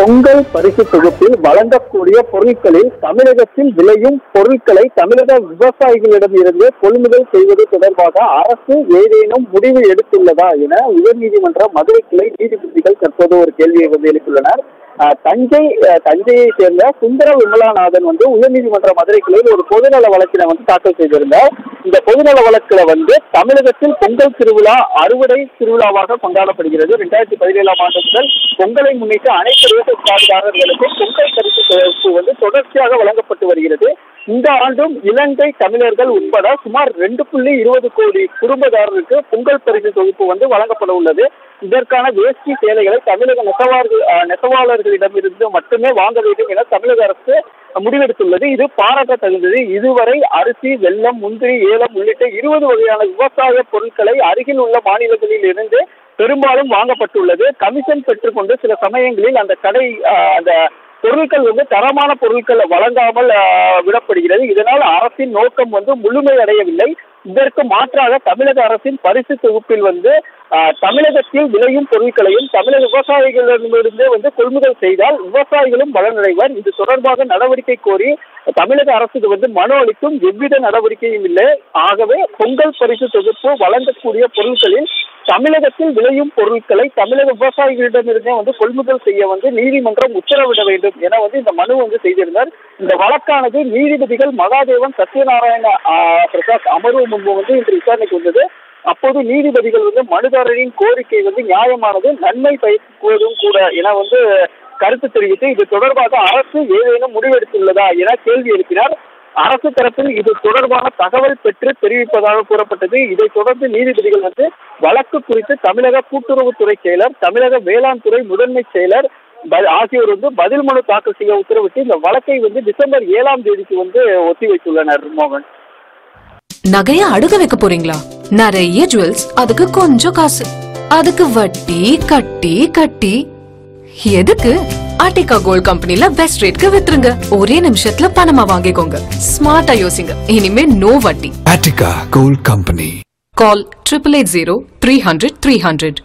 பொங்கல் பரிசு தொகுப்பில் வழங்கக்கூடிய பொருட்களில் தமிழகத்தில் விளையும் பொருட்களை தமிழக விவசாயிகளிடம் இருந்து கொள்முதல் செய்வது தொடர்பாக அரசு ஏதேனும் முடிவு எடுத்துள்ளதா என உயர்நீதிமன்ற மதுரை கிளை நீதிபதிகள் தற்போது ஒரு கேள்வியை வந்து எழுப்பியுள்ளனர். தஞ்சை தஞ்சையைச் தஞ்சையை சேர்ந்த சுந்தர விமலாநாதன் வந்து உயர்நீதிமன்ற மதுரை கிளையில் ஒரு பொதுநல வழக்கினை வந்து தாக்கல் செய்திருந்தார். இந்த பொதுநல வழக்குல வந்து தமிழகத்தில் பொங்கல் திருவிழா அறுவடை திருவிழாவாக கொண்டாடப்படுகிறது. இரண்டாயிரத்தி பதினேழாம் ஆண்டு முதல் பொங்கலை முன்னிட்டு அனைத்து விவசாய கார்டுதாரர்களுக்கும் பொங்கல் பரிசு தொகுப்பு வந்து தொடர்ச்சியாக வழங்கப்பட்டு வருகிறது. இந்த ஆண்டும் இலங்கை தமிழர்கள் உட்பட சுமார் ரெண்டு புள்ளி இருபது கோடி குடும்பதாரருக்கு பொங்கல் பரிசு தொகுப்பு வந்து வழங்கப்பட உள்ளது. இதற்கான வேஷ்டி சேலைகளை தமிழக நெசவாளர்கள் நெசவாளர்களிடமிருந்து மட்டுமே வாங்க வேண்டும் என தமிழக அரசு முடிவெடுத்துள்ளது. இது பாராட்டத்தகுந்தது. இதுவரை அரிசி வெள்ளம் முந்திரி ஏலம் உள்ளிட்ட இருபது வகையான விவசாய பொருட்களை அருகில் உள்ள மாநிலங்களில் இருந்து பெரும்பாலும் வாங்கப்பட்டுள்ளது. கமிஷன் பெற்றுக்கொண்டு சில சமயங்களில் அந்த கடை அந்த பொருட்கள் வந்து தரமான பொருட்கள் வழங்காமல் விடப்படுகிறது. இதனால் அரசின் நோக்கம் வந்து முழுமை அடையவில்லை. இதற்கு மாற்றாக தமிழக அரசின் பரிசு தொகுப்பில் வந்து தமிழகத்தில் விளையும் பொருட்களையும் தமிழக விவசாயிகளிடமிருந்தே வந்து கொள்முதல் செய்தால் விவசாயிகளும் பலனடைவர் இது தொடர்பாக நடவடிக்கை கோரி தமிழக அரசுக்கு வந்து மனு அளிக்கும் எவ்வித நடவடிக்கையும் இல்லை. ஆகவே பொங்கல் பரிசு தொகுப்பு வழங்கக்கூடிய பொருட்களில் தமிழகத்தில் விளையும் பொருட்களை தமிழக விவசாயிகளிடமிருந்தே வந்து கொள்முதல் செய்ய வந்து நீதிமன்றம் உத்தரவிட வேண்டும் என வந்து இந்த மனு வந்து செய்திருந்தார். இந்த வழக்கானது நீதிபதிகள் மகாதேவன் சத்யநாராயண பிரசாத் அமர்வு முன்பு வந்து இன்று விசாரணைக்கு வந்தது. அப்போது நீதிபதிகள் வந்து மனுதாரரின் கோரிக்கை வந்து நியாயமானது நன்மை பயக்குவதும் கூட என வந்து கருத்து தெரிவித்து இது தொடர்பாக அரசு ஏதேனும் முடிவெடுத்துள்ளதா என கேள்வி எழுப்பினார். அரசு தரப்பில் இது தொடர்பான தகவல் பெற்று தெரிவிப்பதாக கூறப்பட்டது. இதை தொடர்ந்து நீதிபதிகள் வந்து வழக்கு குறித்து தமிழக கூட்டுறவுத்துறை செயலர் தமிழக வேளாண் துறை முதன்மை செயலர் ப- ஆகியோர் வந்து பதில் மனு தாக்கல் செய்ய உத்தரவிட்டு இந்த வழக்கை வந்து டிசம்பர் ஏழாம் தேதிக்கு வந்து ஒத்திவைத்துள்ளனர் மோகன். நகைய அடுக்க வைக்க போறீங்களா? நிறைய ஜுவல்ஸ் அதுக்கு கொஞ்சம் காசு. அதுக்கு வட்டி கட்டி கட்டி. எதுக்கு? ஆர்டிகா கோல்ட் கம்பெனில பெஸ்ட் ரேட்க்கு வித்துருங்க. ஒரே நிமிஷத்துல பணமா வாங்கிக்கோங்க. ஸ்மார்ட்டா யோசிங்க. இனிமே நோ வட்டி. Attica Gold Company. Call triple eight zero three hundred three hundred